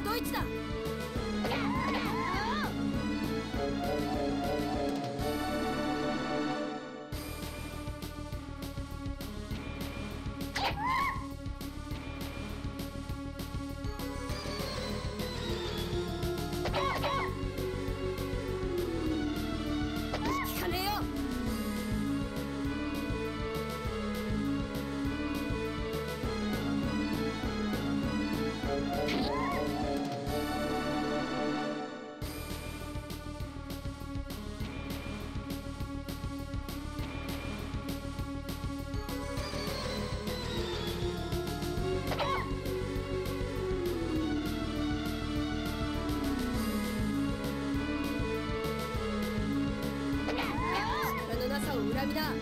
ドイツだ。 바랍니다.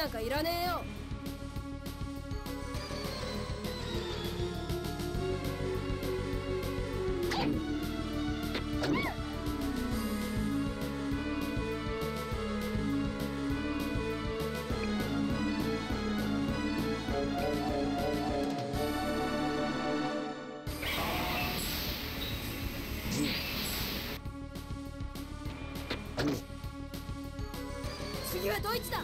なんかいらねえよ。次はドイツだ。